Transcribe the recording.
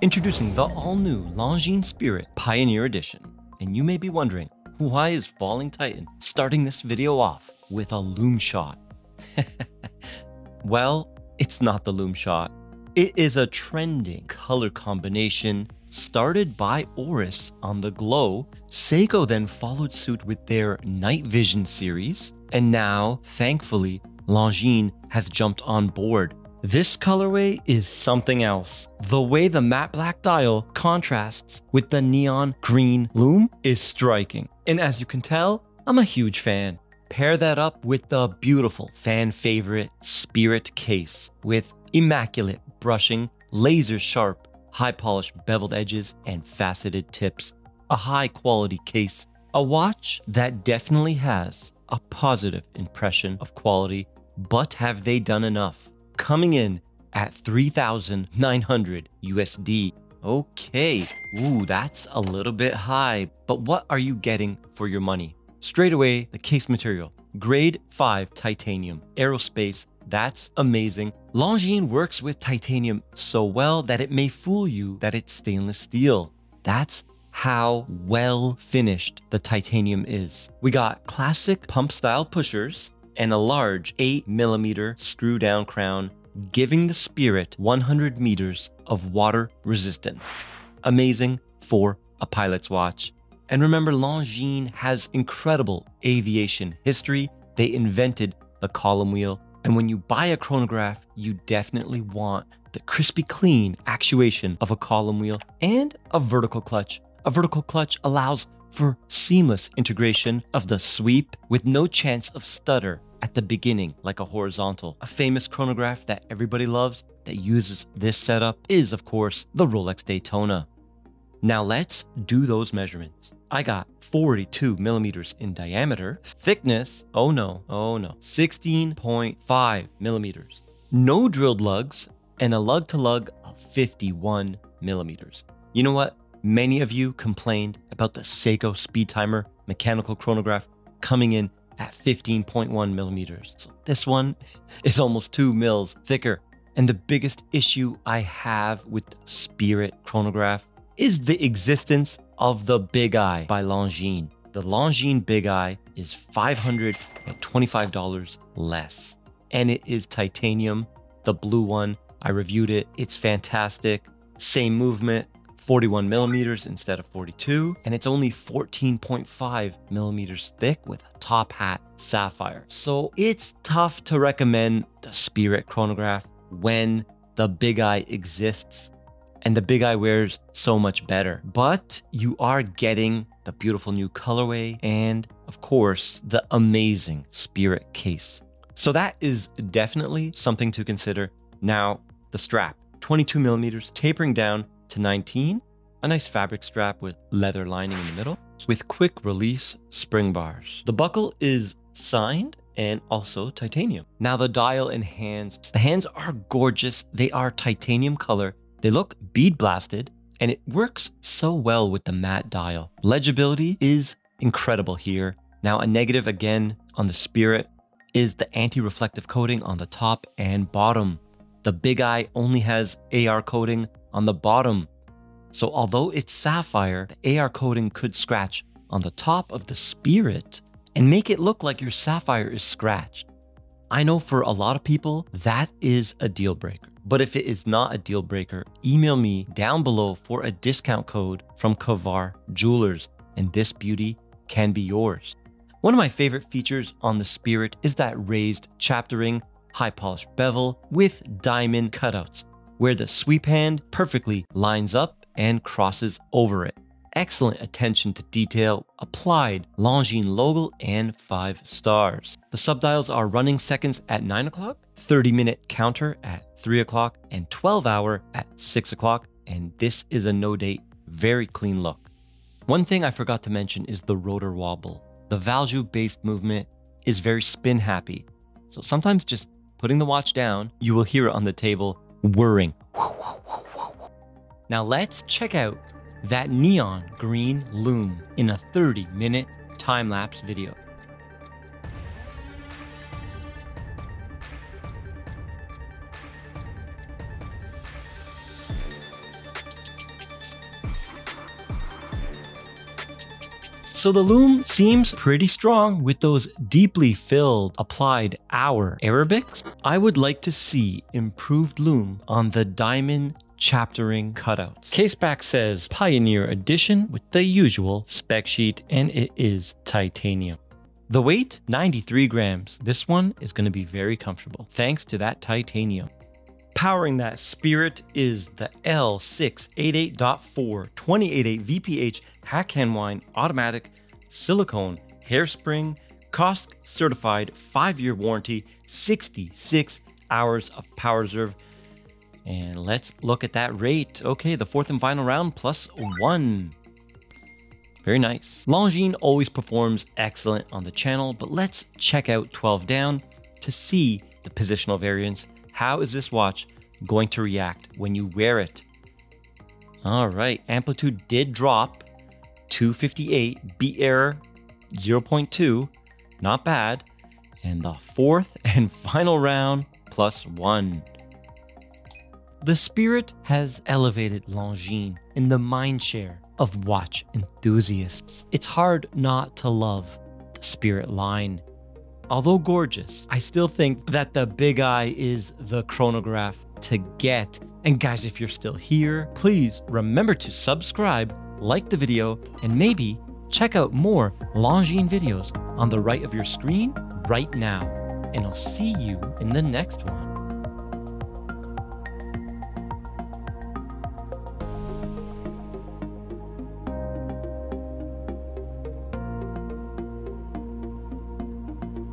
Introducing the all-new Longines Spirit Pioneer Edition. And you may be wondering, why is Falling Titan starting this video off with a lume shot? well, it's not the lume shot. It is a trending color combination started by Oris on the Glow. Seiko then followed suit with their Night Vision series, and now, thankfully, Longines has jumped on board. This colorway is something else. The way the matte black dial contrasts with the neon green lume is striking. And as you can tell, I'm a huge fan. Pair that up with the beautiful fan favorite Spirit case with immaculate brushing, laser sharp, high polished beveled edges, and faceted tips. A high quality case. A watch that definitely has a positive impression of quality, but have they done enough? Coming in at 3,900 USD. Okay, ooh, that's a little bit high, but what are you getting for your money? Straight away, the case material, grade 5 titanium, aerospace, that's amazing. Longines works with titanium so well that it may fool you that it's stainless steel. That's how well finished the titanium is. We got classic pump style pushers and a large 8mm screw down crown, giving the Spirit 100 meters of water resistance. Amazing for a pilot's watch. And remember, Longines has incredible aviation history. They invented the column wheel and when you buy a chronograph, you definitely want the crispy clean actuation of a column wheel and a vertical clutch. A vertical clutch allows for seamless integration of the sweep with no chance of stutter at the beginning like a horizontal. A famous chronograph that everybody loves that uses this setup is of course the Rolex Daytona. Now let's do those measurements. I got 42 millimeters in diameter. Thickness, oh no, oh no, 16.5 millimeters. No drilled lugs and a lug to lug of 51 millimeters. You know what? Many of you complained about the Seiko Speed Timer mechanical chronograph coming in at 15.1 millimeters. So this one is almost two mils thicker. And the biggest issue I have with Spirit chronograph is the existence of the Big Eye by Longines. The Longines Big Eye is $525 less, and it is titanium, the blue one. I reviewed it. It's fantastic. Same movement, 41 millimeters instead of 42, and it's only 14.5 millimeters thick with a top hat sapphire. So it's tough to recommend the Spirit chronograph when the Big Eye exists and the Big Eye wears so much better. But you are getting the beautiful new colorway and, of course, the amazing Spirit case. So that is definitely something to consider. Now, the strap, 22 millimeters, tapering down to 19, a nice fabric strap with leather lining in the middle, with quick release spring bars. The buckle is signed and also titanium. Now the dial and hands, the hands are gorgeous. They are titanium color they look bead blasted and it works so well with the matte dial. Legibility is incredible here. Now a negative again on the Spirit is the anti-reflective coating on the top and bottom. The Big Eye only has AR coating on the bottom. So although it's sapphire, the AR coating could scratch on the top of the Spirit and make it look like your sapphire is scratched. I know for a lot of people, that is a deal breaker. But if it is not a deal breaker, email me down below for a discount code from Kavar Jewelers, and this beauty can be yours. One of my favorite features on the Spirit is that raised chaptering, high polished bevel with diamond cutouts, where the sweep hand perfectly lines up and crosses over it excellent attention to detail, applied Longines logo, and 5 stars. The subdials are running seconds at 9 o'clock, 30 minute counter at 3 o'clock, and 12 hour at 6 o'clock, and this is a no date, very clean look. One thing I forgot to mention is the rotor wobble. The Valjoux based movement is very spin happy, so sometimes just putting the watch down, you will hear it on the table whirring. Now let's check out that neon green lume in a 30 minute time lapse video. So the lume seems pretty strong with those deeply filled applied hour Arabics. I would like to see improved lume on the diamond chaptering cutouts. Caseback says Pioneer Edition with the usual spec sheet and it is titanium. The weight, 93 grams. This one is going to be very comfortable thanks to that titanium. Powering that spirit is the L688.4 288 VPH hack hand wine automatic silicon hairspring COSC certified 5-year warranty 66 hours of power reserve and let's look at that rate okay the fourth and final round plus one very nice. Longines always performs excellent on the channel, but let's check out 12 down to see the positional variance. How is this watch going to react when you wear it? All right, amplitude did drop 258, beat error 0.2, not bad. And the fourth and final round plus one. The Spirit has elevated Longines in the mindshare of watch enthusiasts. It's hard not to love the Spirit line. Although gorgeous, I still think that the Big Eye is the chronograph to get. And guys, if you're still here, please remember to subscribe, like the video, and maybe check out more Longines videos on the right of your screen right now. And I'll see you in the next one.